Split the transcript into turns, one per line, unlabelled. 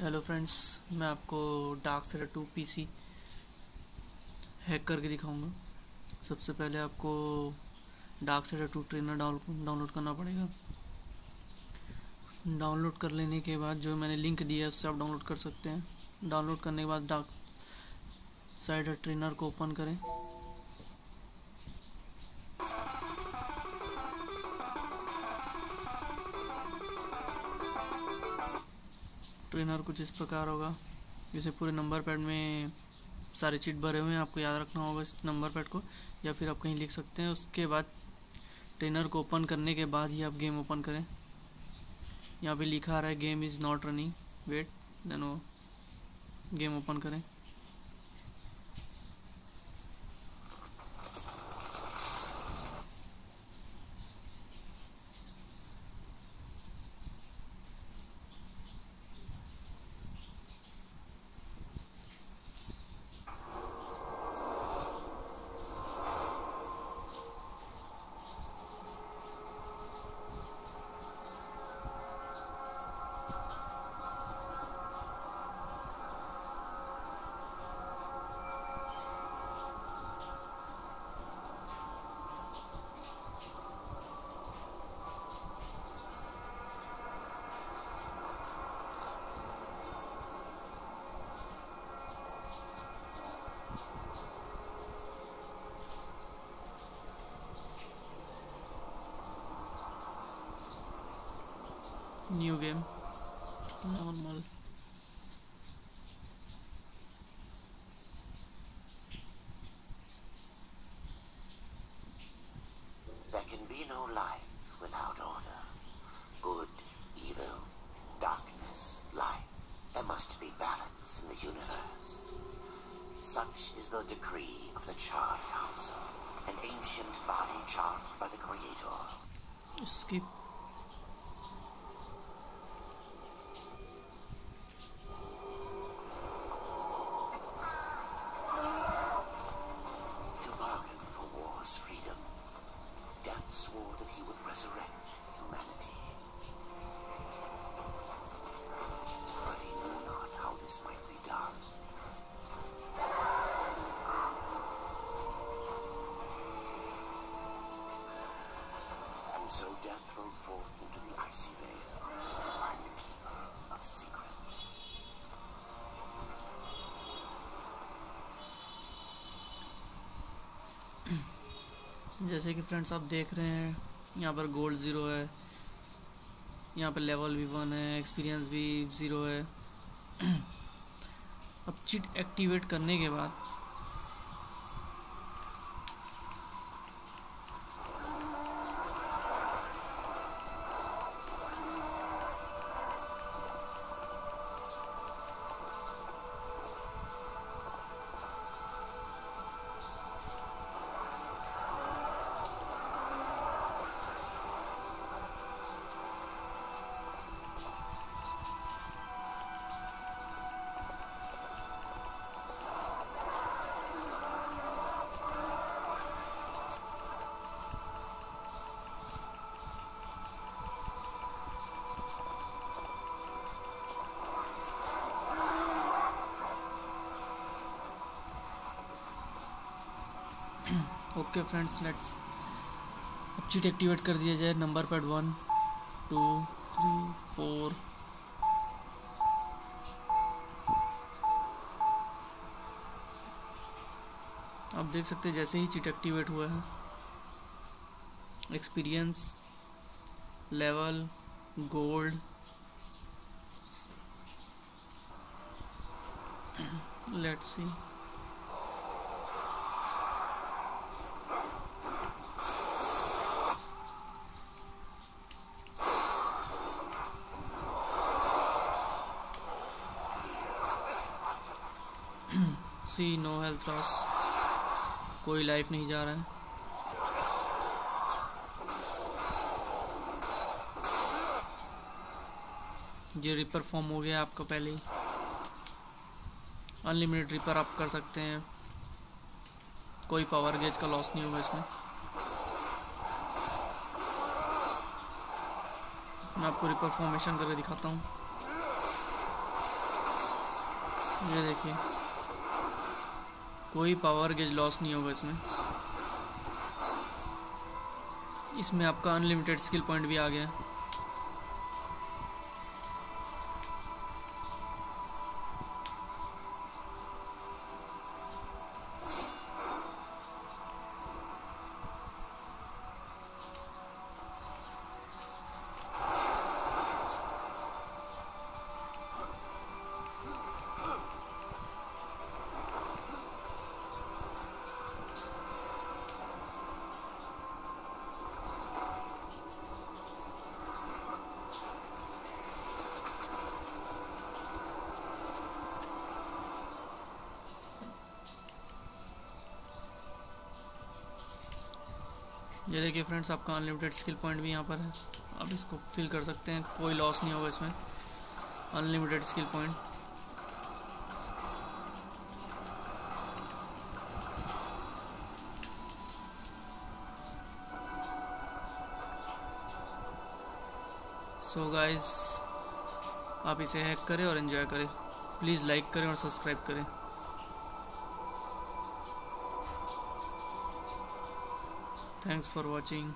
Hello friends मैं आपको Darksiders two PC hack करके दिखाऊँगा। सबसे पहले आपको Darksiders two trainer download करना पड़ेगा। डाउनलोड कर लेने के बाद जो मैंने लिंक दिया है, उससे आप डाउनलोड कर सकते हैं। डाउनलोड करने के बाद डार्क साइडर ट्रेनर को ओपन करें। ट्रेनर कुछ इस प्रकार होगा। जैसे पूरे नंबर पैड में सारे चीट भरे हुए हैं, आपको याद रखना होगा इस नंबर पैड को, या फिर आप कहीं लिख सकते हैं। उसके बाद ट्रेनर को ओपन करने के बाद ही आप गेम ओपन करें। यहाँ पे लिखा आ रहा है game is not running wait then वो गेम ओपन करें। New game normal
There can be no life without order. Good, evil, darkness, light. There must be balance in the universe. Such is the decree of the Charred Council, an ancient body charged by the Creator.
skip
swore that he would resurrect humanity. But he knew not how this might be done. And so Death rode forth into the icy veil to find the keeper of secrets.
जैसे कि friends आप देख रहे हैं, यहाँ पर gold zero है। यहाँ पर लेवल भी वन है एक्सपीरियंस भी ज़ीरो है। अब चिट एक्टिवेट करने के बाद ओके फ्रेंड्स लेट्स अब चीट एक्टिवेट कर दिया जाए number pad one two three four आप देख सकते हैं, जैसे ही चीट एक्टिवेट हुआ है experience level gold let's see see no health loss कोई लाइफ नहीं जा रहा है। ये रिपर फॉर्म हो गया आपका पहले ही। अनलिमिटेड रिपर आप कर सकते हैं। कोई पावर गेज का लॉस नहीं होगा इसमें। मैं आपको रिपर फॉर्मेशन करके दिखाता हूँ। ये देखिए। कोई पावर गेज लॉस नहीं होगा इसमें। इसमें आपका अनलिमिटेड स्किल पॉइंट भी आ गया। ये देखिए फ्रेंड्स आपका अनलिमिटेड स्किल पॉइंट भी यहाँ पर है। आप इसको फिल कर सकते हैं, कोई लॉस नहीं होगा इसमें। Unlimited skill point so guys आप इसे हैक करें और एंजॉय करें। प्लीज़ लाइक करें और सब्सक्राइब करें। Thanks for watching